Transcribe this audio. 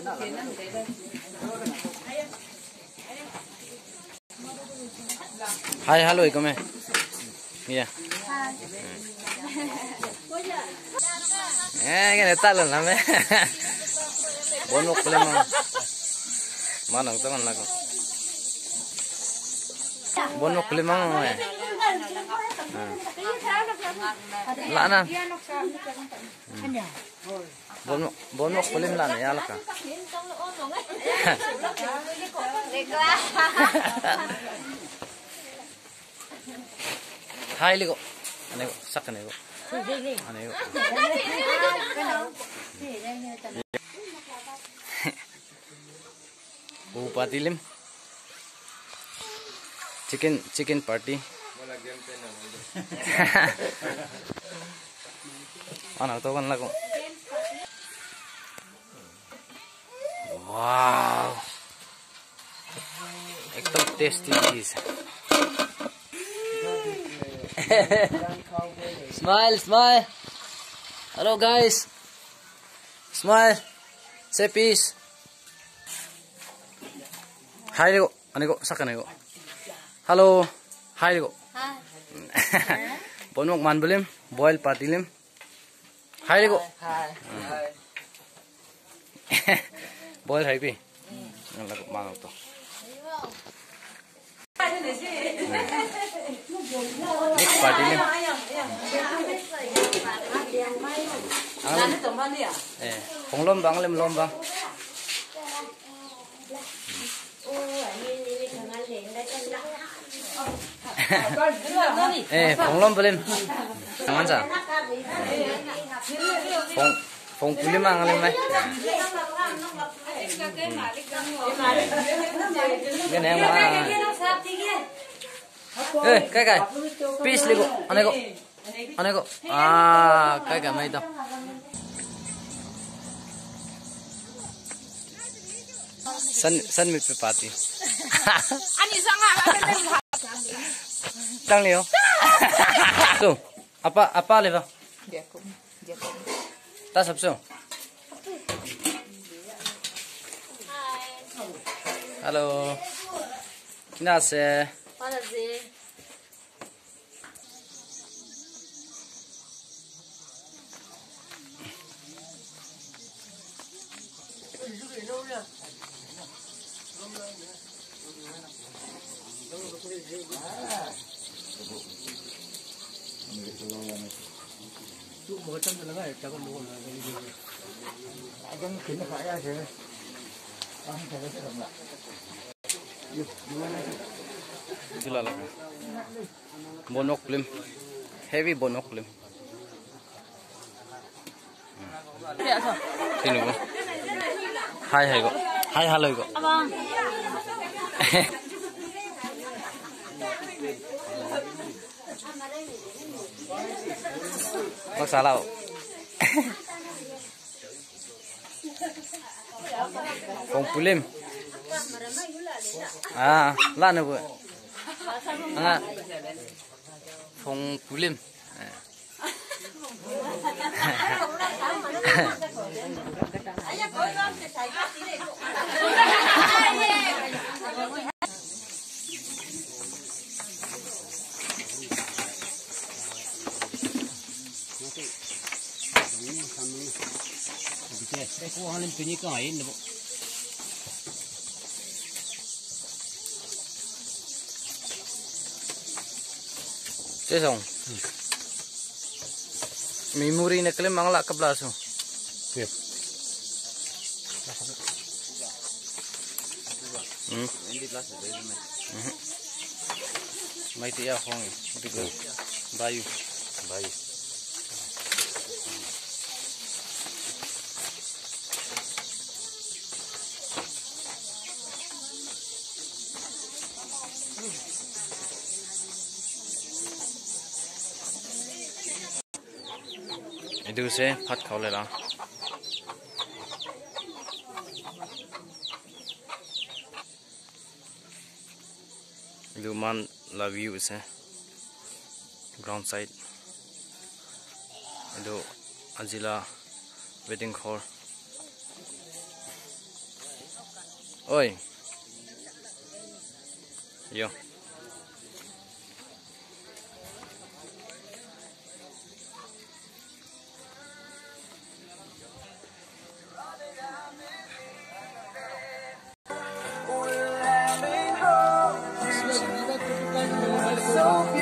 Pues Hi, hello, come here. Yeah. Eh, kan eta lah nama. Bonok pula mah. Mana kita kan لا أنا بون بون مخ بلم لا يا لك هاي ليكو أنا سك أنا أنا Bupati Lim chicken chicken party anak tuh kan lagu wow ekdom tasty cheese smile smile hello guys smile say peace hai lego anego sakane go hello hai lego Ponok man belim, boil patilim. Hai lego. Hai. Boil hai pi. Yang lagu mana tu? Nik patilim. Ang eh, lom bang lim lom bang. Eh, hong lom belim. Jangan sa. Hong hong pulim ang lim mai. Cái này mà. Eh, cái cái. Peace ligo. Ane ko. Ane ko. Ah, cái cái mai to. San san mi pe pati. Ani sangat đang Leo. Tung. Apa apa Leo? Dia kum. Dia kum. Ta sab sung. Hello. Kina se. Wala ze. Ah. Chú một trăm là ngay, cháu còn mua cái gì? Anh phải ra thế. Anh thấy Heavy bonok lim. Sini kok. Hai hai kok. Hai halo kok. Abang. Magsalaw. Kung pulim. Ah, la na po. Nga. Kung pulim. Eh. Ko halin pini kain na po. Sesong. Memori na kalim ang la kablaso. Yep. Hmm. Mai ti ya hong. Bigo. Bayu. Bayu. 你都先拍口嚟啦。Luman la view is ground side. Indo Azila waiting hall. Oi. Yo. so beautiful.